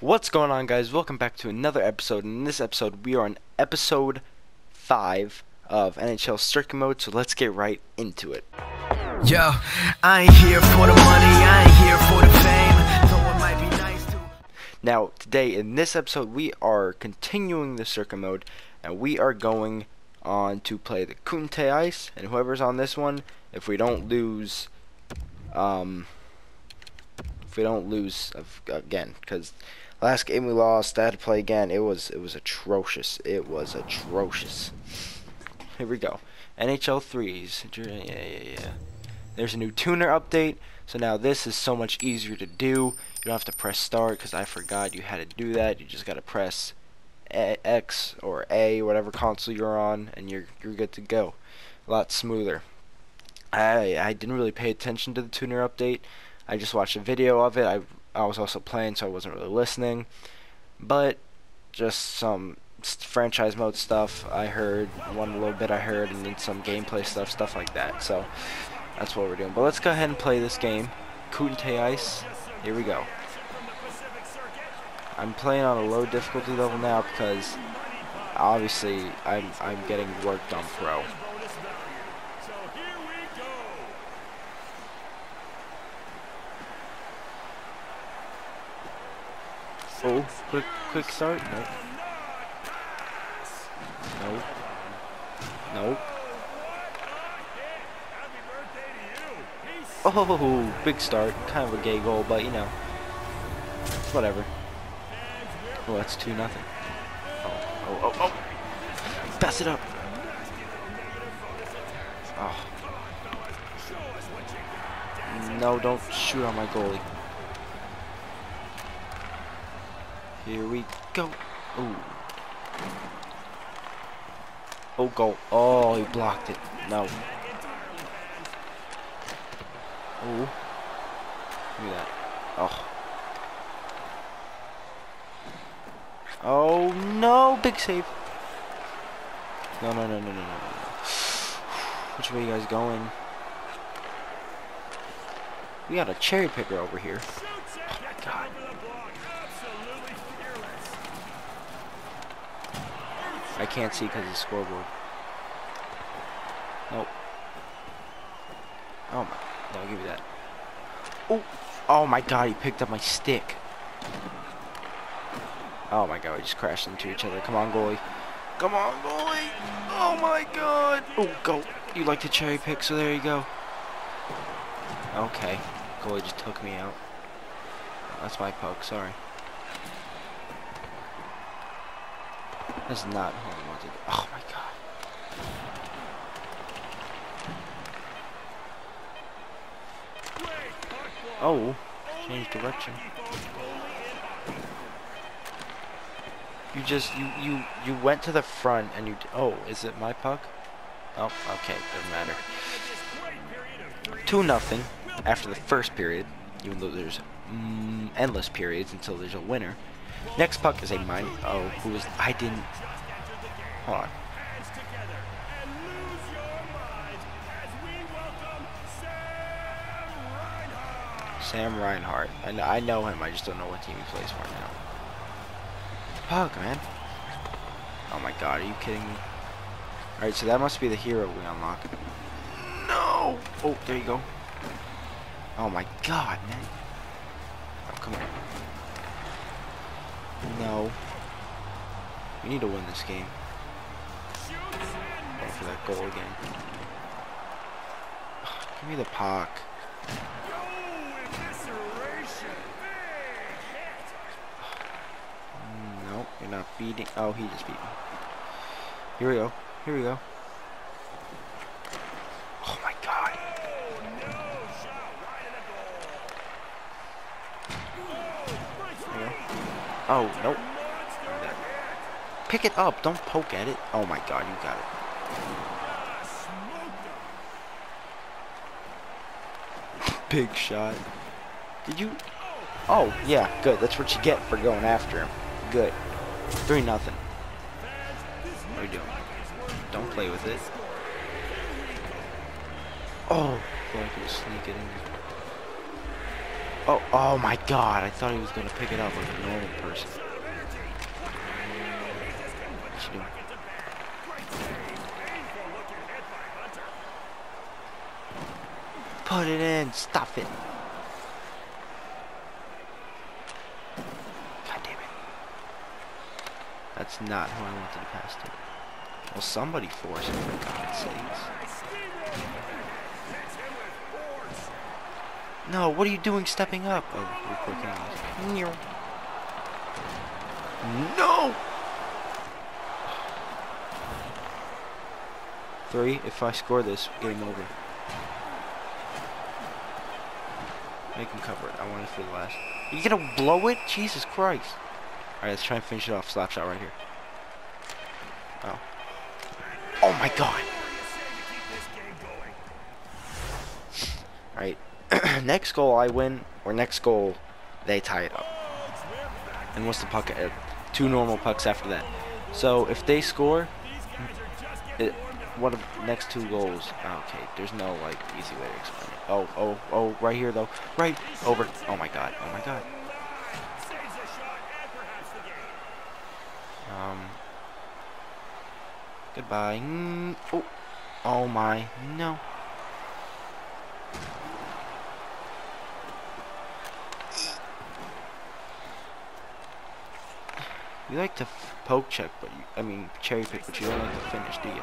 What's going on guys? Welcome back to another episode. In this episode we are on episode 5 of NHL Circuit Mode, so let's get right into it. Yo, I ain't here for the money, I ain't here for the fame. Though it might be nice to. Now, today in this episode we are continuing the Circuit Mode and we are going on to play the Kootenay Ice and whoever's on this one, if we don't lose um if we don't lose again cuz last game we lost, I had to play again. It was it was atrocious. It was atrocious. Here we go. NHL 3s. Yeah, yeah, yeah. There's a new tuner update, so now this is so much easier to do. You don't have to press start because I forgot you had to do that. You just got to press A X or A, whatever console you're on, and you're you're good to go. A lot smoother. I I didn't really pay attention to the tuner update. I just watched a video of it. I I was also playing, so I wasn't really listening. But just some franchise mode stuff I heard, one little bit I heard, and then some gameplay stuff, stuff like that. So that's what we're doing. But let's go ahead and play this game. Kootenay Ice. Here we go. I'm playing on a low difficulty level now because obviously I'm I'm getting worked on pro. Quick quick start. Nope. Nope. Nope. Oh, big start. Kind of a gay goal, but you know. Whatever. Oh, that's 2 nothing. Oh, oh, oh, oh. Pass it up. Oh. No, don't shoot on my goalie. Here we go. Ooh. Oh, goal. Oh, he blocked it. No. Ooh. Look at that. Oh. Oh no, big save. No, no, no, no, no, no, no. Which way you guys going? We got a cherry picker over here. Oh my god. I can't see because of the scoreboard. Nope. Oh my. No, give me that. Oh. Oh my god, he picked up my stick. Oh my god, we just crashed into each other. Come on, goalie. Come on, goalie. Oh my god. Oh, go. You like to cherry pick, so there you go. Okay. Goalie just took me out. That's my poke, sorry. That's not. Oh my god. Oh, change direction. You just you you you went to the front and you. Oh, is it my puck? Oh, okay, doesn't matter. Two nothing after the first period, even though there's mm, endless periods until there's a winner. Next puck is a mine. Oh, who is? I didn't. Hold on. Sam Reinhart. I know, I know him. I just don't know what team he plays for now. Fuck, man. Oh my god, are you kidding me? Alright, so that must be the hero we unlock. No! Oh, there you go. Oh my god, man. Oh, come here. No. We need to win this game. For that goal again. Give me the puck. Mm, Nope, you're not beating. Oh, he just beat me. Here we go. Here we go. Oh my god. Oh, nope. Pick it up. Don't poke at it. Oh my god, you got it. Big shot. Did you? Oh, yeah, good. That's what you get for going after him. Good. 3 nothing. What are you doing? Don't play with it. Oh, I sneak it in. Oh, oh my god, I thought he was gonna pick it up like a normal person. What you doing? Put it in, stop it. God damn it. That's not who I wanted to pass to. Well, somebody force it, for God's sakes. No, what are you doing stepping up? Oh, we're quick. No! Three, if I score this, game over. Make him cover it. I want it for the last. You gonna blow it? Jesus Christ. Alright, let's try and finish it off. Slap shot right here. Oh. Oh my god. Alright. next goal I win, or next goal they tie it up. And what's the puck? Uh, two normal pucks after that. So if they score, it, what of next two goals? Okay, there's no like easy way to explain it. Oh, oh, oh, right here though. Right over. Oh my god. Oh my god. Um. Goodbye. Mm, oh. Oh my. No. You like to poke check, but you, I mean cherry pick, but you don't like to finish, do you?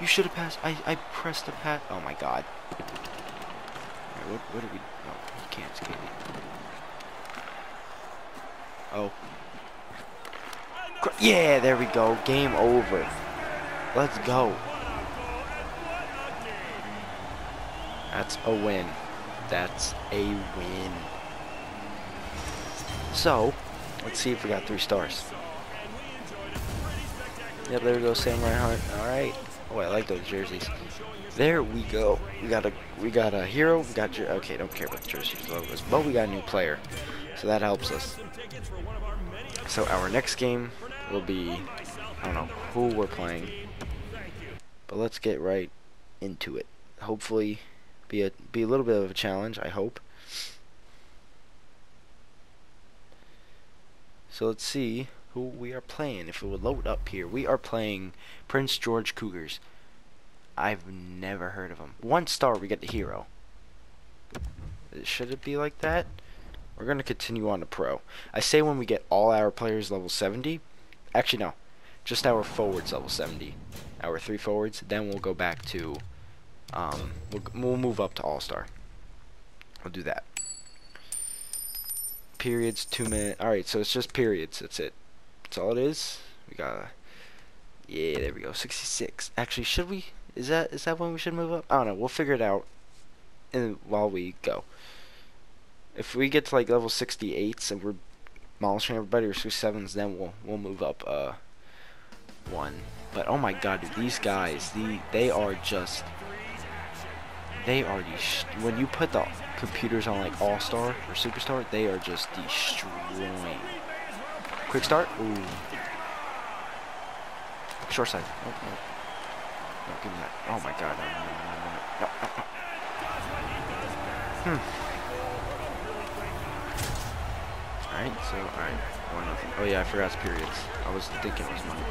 You should have passed. I, I pressed the pass. Oh my god. Right, what, what are we... Oh, you can't skate it. Oh. Yeah, there we go. Game over. Let's go. That's a win. That's a win. So, let's see if we got three stars. Yep, there we go, Sam Reinhart. All right. Oh, I like those jerseys. There we go. We got a we got a hero. We got your okay. Don't care about the jerseys logos, but we got a new player, so that helps us. So our next game will be I don't know who we're playing, but let's get right into it. Hopefully, be a be a little bit of a challenge. I hope. So let's see who we are playing. If it would load up here, we are playing Prince George Cougars. I've never heard of them. One star, we get the hero. Should it be like that? We're going to continue on to pro. I say when we get all our players level 70. Actually, no. Just our forwards level 70. Our three forwards. Then we'll go back to... Um, we'll, we'll move up to all-star. We'll do that. Periods, two minutes. Alright, so it's just periods. That's it. That's all it is. We got yeah, there we go. 66. Actually, should we? Is that is that when we should move up? I don't know. We'll figure it out in while we go. If we get to like level 68s and we're demolishing everybody or 67s, then we'll we'll move up uh one. But oh my god, dude, these guys, the they are just they are these when you put the computers on like All Star or Superstar, they are just destroying. Quick start. Ooh. Short side. Oh, no. No, give me that. Oh my god. No, no, no, no, no. no, no. Hmm. Alright, so, alright. One nothing. Oh yeah, I forgot periods. I was thinking it was money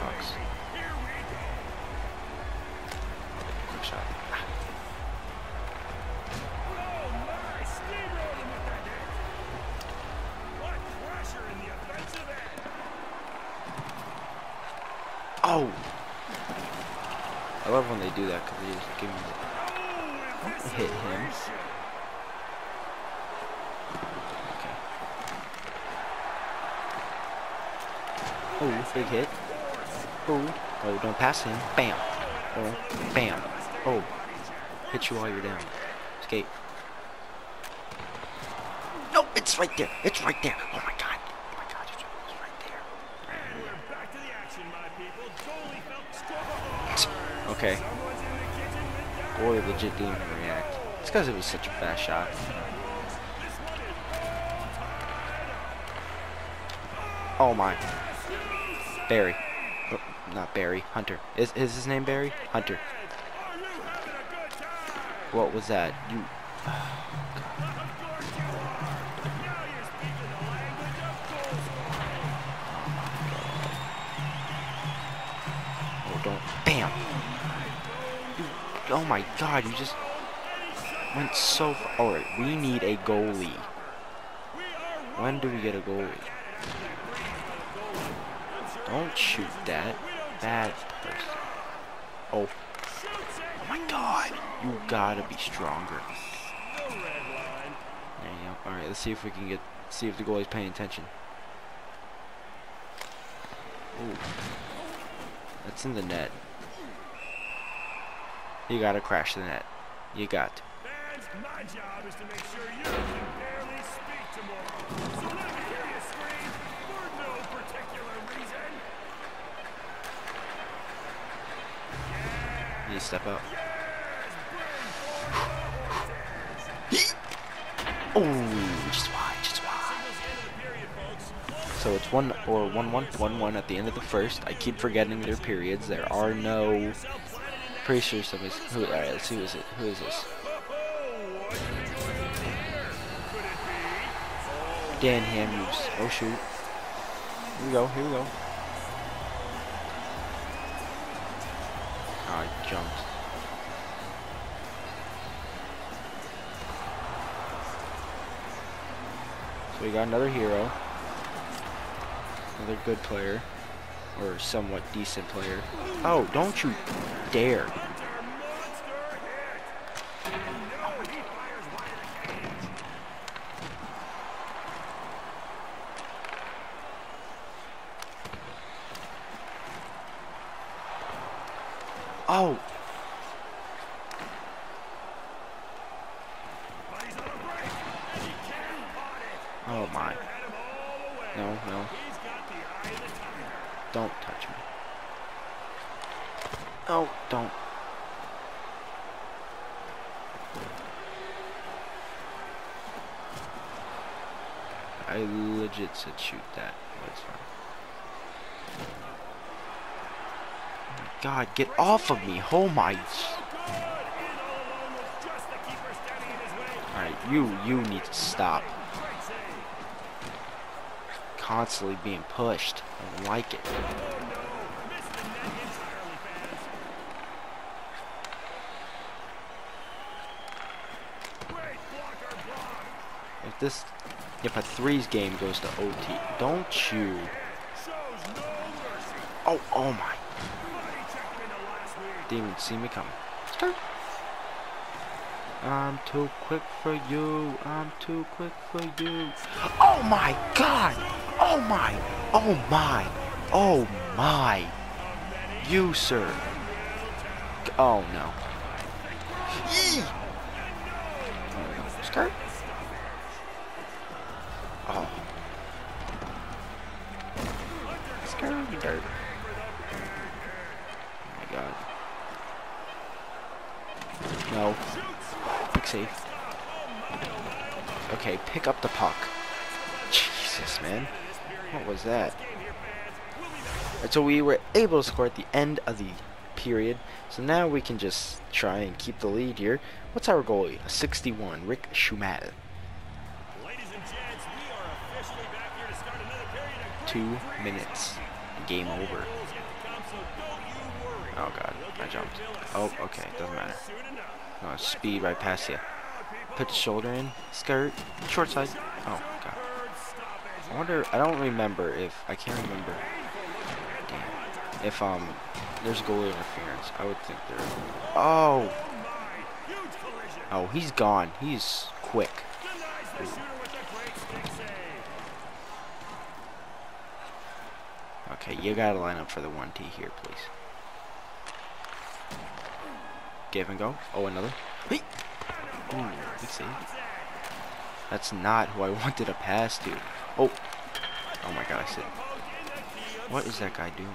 love when they do that because they just give me the... hit him. Okay. Oh, big hit. Oh, oh, don't pass him. Bam. Oh, bam. Oh, hit you while you're down. Nope, it's It's right there. It's right there. Oh my god. Oh my god. It's it's right there. Alright, here we go. Back to the action, my people. Goalie felt struggle. Okay. Boy, legit didn't even react. It's because it was such a fast shot. Oh my. Barry. Oh, not Barry. Hunter. Is, is his name Barry? Hunter. What was that? You. Now oh my god, you just went so far. Alright, we need a goalie. When do we get a goalie? Don't shoot that. Bad person. Oh. Oh my god. You gotta be stronger. There you go. Alright, let's see if we can get see if the goalie's paying attention. Ooh. That's in the net. You gotta crash the net. You got to. Fans, my job is to make sure you can barely speak tomorrow. So let me hear you scream for no particular reason. You step up. Oh, just wide, just wide. So it's one or one one one one at the end of the first. I keep forgetting their periods. There are no. Pretty sure somebody's. Who? All right, let's see. Who is it? Who is this? Dan Hamhuis. Oh shoot. Here we go. Here we go. Oh, I jumped. So we got another hero. Another good player. Or somewhat decent player. Oh, don't you dare. Oh, my. No, no. Don't touch me. Oh, don't. I legit said shoot that. but it's fine. God, get off of me! Oh my! Alright, you, you need to stop. Constantly being pushed. I don't like it. If this, if a threes game goes to OT, don't you? Oh, oh my! Didn't even see me coming. I'm too quick for you. I'm too quick for you. Oh my god! Oh my! Oh my! Oh my! You, sir. Oh no. Yee! Skirt. Oh. Skirt. Dirt. Oh my god. No. Pick safe. Okay, pick up the puck. Jesus, man. What was that? So we were able to score at the end of the period. So now we can just try and keep the lead here. What's our goalie? A 61, Rick Schumacher. Two minutes. Game over. Oh god, I jumped. Oh, okay, doesn't matter. No, speed right past you. Put the shoulder in, skirt, short side. Oh god. I wonder. I don't remember if I can't remember. Damn. If um, there's goalie interference, I would think there. Oh. Oh, he's gone. He's quick. Okay, you gotta line up for the 1T here, please. Give and go. Oh, another. Hey! Big save. That's not who I wanted to pass to. Oh. Oh my god, I said. What is that guy doing?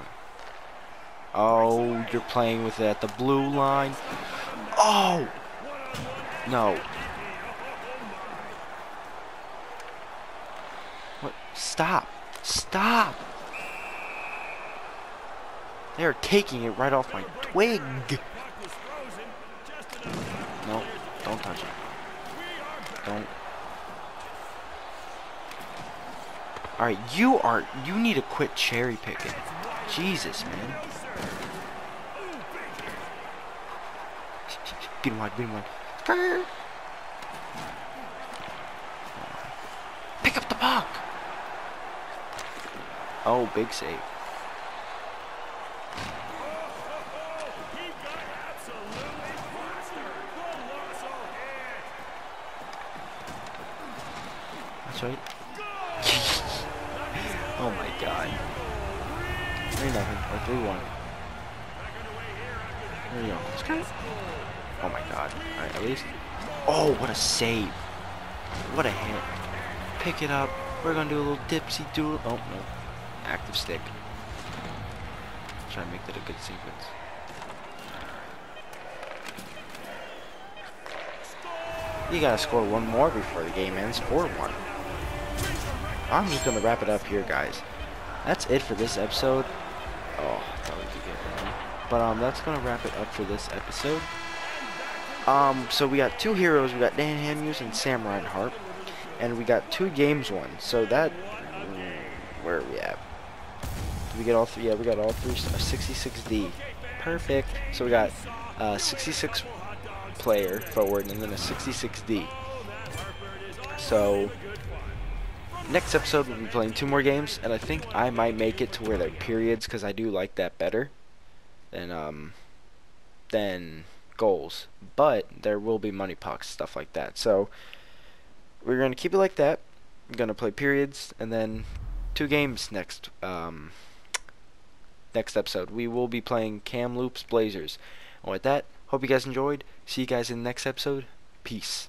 Oh, you're playing with it at the blue line. Oh! No. What? Stop. Stop. They're taking it right off my twig. No, don't touch it. Don't. Alright, you are, you need to quit cherry picking. Jesus, man. Wide, beat him wide. Pick up the puck! Oh, big save. That's right. oh my god. 3 nothing or 3 1. There you go. Oh my god. Alright, at least. Oh, what a save. What a hit. Pick it up. We're gonna do a little dipsy doodle. Oh, no. Active stick. Try to make that a good sequence. You gotta score one more before the game ends. 4-1. I'm just gonna wrap it up here, guys. That's it for this episode. Oh, I thought we could get one. But um, that's gonna wrap it up for this episode. Um, so we got two heroes. We got Dan Hamhuis and Sam Reinhart, and we got two games won. So that, mm, where are we at? Did we get all three? Yeah, we got all three. 66D, perfect. So we got uh, 66 player forward and then a 66D. So next episode we'll be playing two more games, and I think I might make it to where they're periods because I do like that better than um than goals. But there will be money pucks, stuff like that. So we're gonna keep it like that. We're gonna play periods and then two games next um next episode. We will be playing Kamloops Blazers. And with that, hope you guys enjoyed. See you guys in the next episode. Peace.